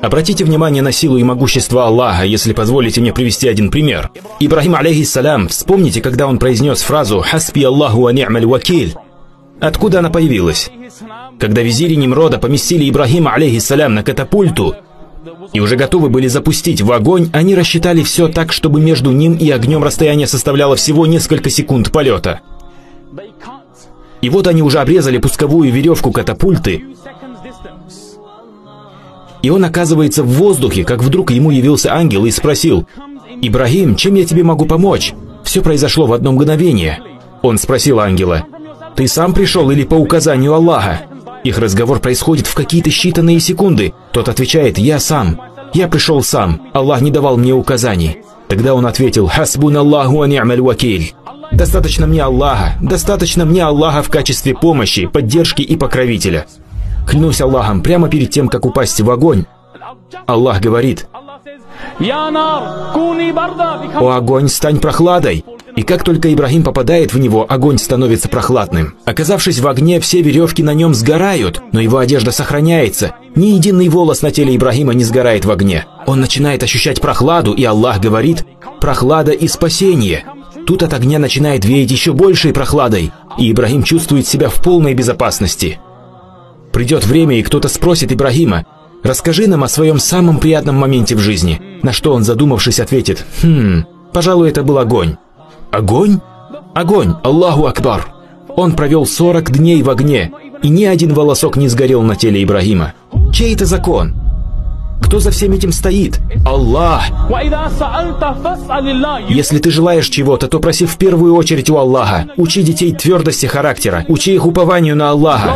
Обратите внимание на силу и могущество Аллаха, если позволите мне привести один пример. Ибрахим алейхиссалям, вспомните, когда он произнес фразу «Хасби Аллаху ва ни'маль вакиль». Откуда она появилась? Когда визири Немрода поместили Ибрахима алейхиссалям на катапульту и уже готовы были запустить в огонь, они рассчитали все так, чтобы между ним и огнем расстояние составляло всего несколько секунд полета. И вот они уже обрезали пусковую веревку катапульты, и он оказывается в воздухе, как вдруг ему явился ангел и спросил, «Ибрагим, чем я тебе могу помочь?» Все произошло в одно мгновение. Он спросил ангела, «Ты сам пришел или по указанию Аллаха?» Их разговор происходит в какие-то считанные секунды. Тот отвечает, «Я сам. Я пришел сам. Аллах не давал мне указаний». Тогда он ответил, «Хасбун Аллаху ани'маль вакиль». Достаточно мне Аллаха, достаточно мне Аллаха в качестве помощи, поддержки и покровителя. Клянусь Аллахом, прямо перед тем, как упасть в огонь, Аллах говорит, «О огонь, стань прохладой!» И как только Ибрагим попадает в него, огонь становится прохладным. Оказавшись в огне, все веревки на нем сгорают, но его одежда сохраняется. Ни единый волос на теле Ибрагима не сгорает в огне. Он начинает ощущать прохладу, и Аллах говорит «прохлада и спасение». Тут от огня начинает веять еще большей прохладой, и Ибрагим чувствует себя в полной безопасности. Придет время, и кто-то спросит Ибрагима, «Расскажи нам о своем самом приятном моменте в жизни», на что он, задумавшись, ответит, «Хм, пожалуй, это был огонь». Огонь? Огонь, Аллаху Акбар. Он провел 40 дней в огне, и ни один волосок не сгорел на теле Ибрагима. Чей это закон? Кто за всем этим стоит? Аллах! Если ты желаешь чего-то, то проси в первую очередь у Аллаха. Учи детей твердости характера. Учи их упованию на Аллаха.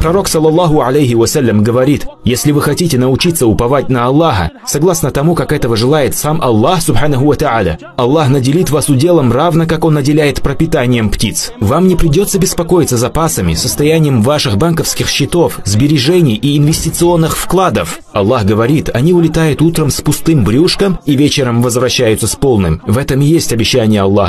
Пророк, саллаллаху алейхи вассалям, говорит, если вы хотите научиться уповать на Аллаха, согласно тому, как этого желает сам Аллах, субханаху ва та'аля, Аллах наделит вас уделом равно, как Он наделяет пропитанием птиц. Вам не придется беспокоиться запасами, состоянием ваших банковских счетов, сбережений и инвестиционных вкладов. Аллах говорит, они улетают утром с пустым брюшком и вечером возвращаются с полным. В этом и есть обещание Аллаха.